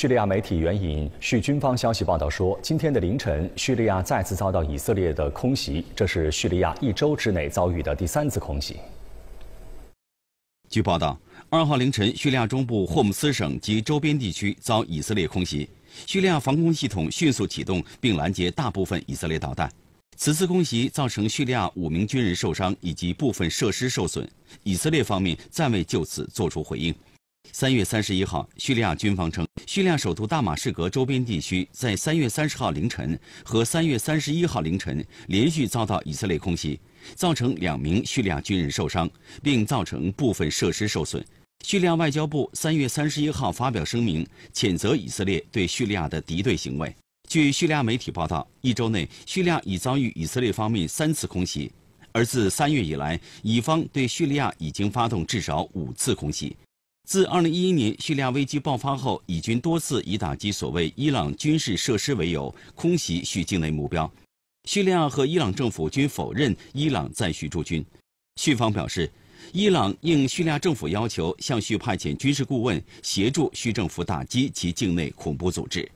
叙利亚媒体援引叙军方消息报道说，今天的凌晨，叙利亚再次遭到以色列的空袭，这是叙利亚一周之内遭遇的第三次空袭。据报道，二号凌晨，叙利亚中部霍姆斯省及周边地区遭以色列空袭，叙利亚防空系统迅速启动并拦截大部分以色列导弹。此次空袭造成叙利亚五名军人受伤以及部分设施受损，以色列方面暂未就此作出回应。三月三十一号，叙利亚军方称，叙利亚首都大马士革周边地区在三月三十号凌晨和三月三十一号凌晨连续遭到以色列空袭，造成两名叙利亚军人受伤，并造成部分设施受损。叙利亚外交部三月三十一号发表声明，谴责以色列对叙利亚的敌对行为。据叙利亚媒体报道，一周内，叙利亚已遭遇以色列方面三次空袭，而自三月以来，以方对叙利亚已经发动至少五次空袭。自2011年叙利亚危机爆发后，以军多次以打击所谓伊朗军事设施为由，空袭叙境内目标。叙利亚和伊朗政府均否认伊朗在叙驻军。叙方表示，伊朗应叙利亚政府要求，向叙派遣军事顾问，协助叙政府打击其境内恐怖组织。